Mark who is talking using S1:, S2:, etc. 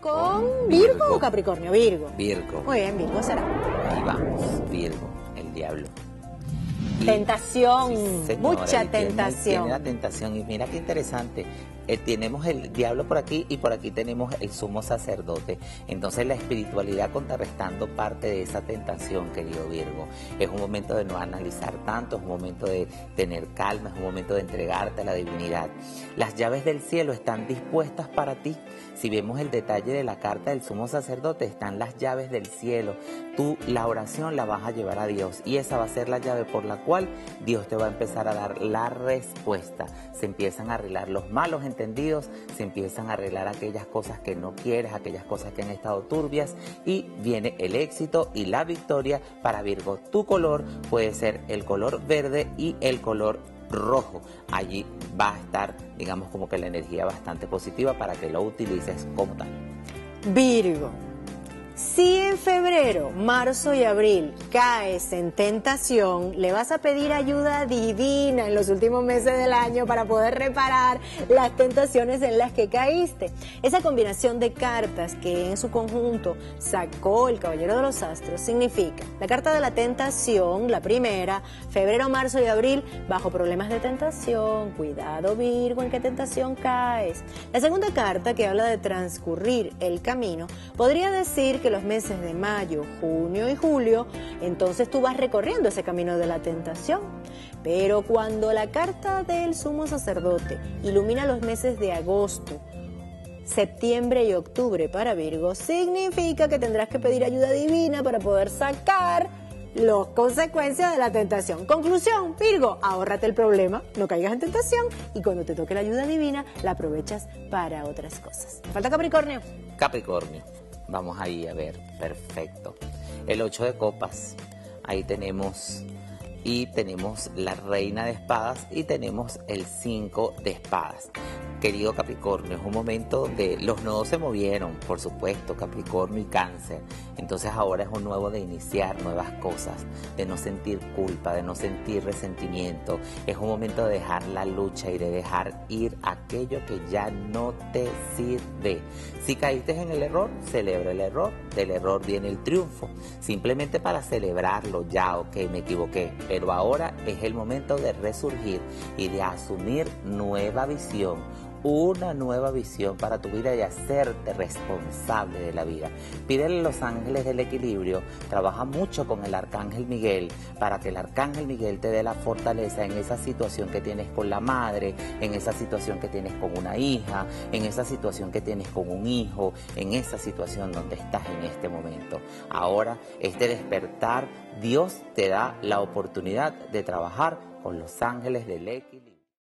S1: con Virgo, o Capricornio, Virgo.
S2: Virgo.
S1: Muy bien, Virgo será.
S2: Ahí vamos, Virgo, el diablo.
S1: Tentación, mucha
S2: tiene,
S1: tentación.
S2: Tiene, la tentación y mira qué interesante. Eh, tenemos el diablo por aquí y por aquí tenemos el sumo sacerdote. Entonces la espiritualidad contrarrestando parte de esa tentación, querido Virgo. Es un momento de no analizar tanto, es un momento de tener calma, es un momento de entregarte a la divinidad. Las llaves del cielo están dispuestas para ti. Si vemos el detalle de la carta del sumo sacerdote, están las llaves del cielo. Tú la oración la vas a llevar a Dios y esa va a ser la llave por la cual Dios te va a empezar a dar la respuesta. Se empiezan a arreglar los malos entendidos, se empiezan a arreglar aquellas cosas que no quieres, aquellas cosas que han estado turbias y viene el éxito y la victoria para Virgo. Tu color puede ser el color verde y el color rojo. Allí va a estar, digamos, como que la energía bastante positiva para que lo utilices como tal.
S1: Virgo. Si en febrero, marzo y abril caes en tentación, le vas a pedir ayuda divina en los últimos meses del año para poder reparar las tentaciones en las que caíste. Esa combinación de cartas que en su conjunto sacó el Caballero de los Astros significa la carta de la tentación, la primera, febrero, marzo y abril, bajo problemas de tentación, cuidado Virgo, en qué tentación caes. La segunda carta que habla de transcurrir el camino, podría decir los meses de mayo, junio y julio, entonces tú vas recorriendo ese camino de la tentación. Pero cuando la carta del sumo sacerdote ilumina los meses de agosto, septiembre y octubre para Virgo, significa que tendrás que pedir ayuda divina para poder sacar las consecuencias de la tentación. Conclusión, Virgo, ahórrate el problema, no caigas en tentación y cuando te toque la ayuda divina la aprovechas para otras cosas. Falta Capricornio.
S2: Capricornio. Vamos ahí a ver, perfecto. El 8 de copas, ahí tenemos y tenemos la reina de espadas y tenemos el 5 de espadas. Querido Capricornio, es un momento donde los nodos se movieron, por supuesto, Capricornio y Cáncer. Entonces ahora es un nuevo de iniciar nuevas cosas, de no sentir culpa, de no sentir resentimiento. Es un momento de dejar la lucha y de dejar ir aquello que ya no te sirve. Si caíste en el error, celebra el error. Del error viene el triunfo. Simplemente para celebrarlo, ya, ok, me equivoqué. Pero ahora es el momento de resurgir y de asumir nueva visión una nueva visión para tu vida y hacerte responsable de la vida. Pídele a los ángeles del equilibrio, trabaja mucho con el arcángel Miguel para que el arcángel Miguel te dé la fortaleza en esa situación que tienes con la madre, en esa situación que tienes con una hija, en esa situación que tienes con un hijo, en esa situación donde estás en este momento. Ahora, este despertar, Dios te da la oportunidad de trabajar con los ángeles del equilibrio.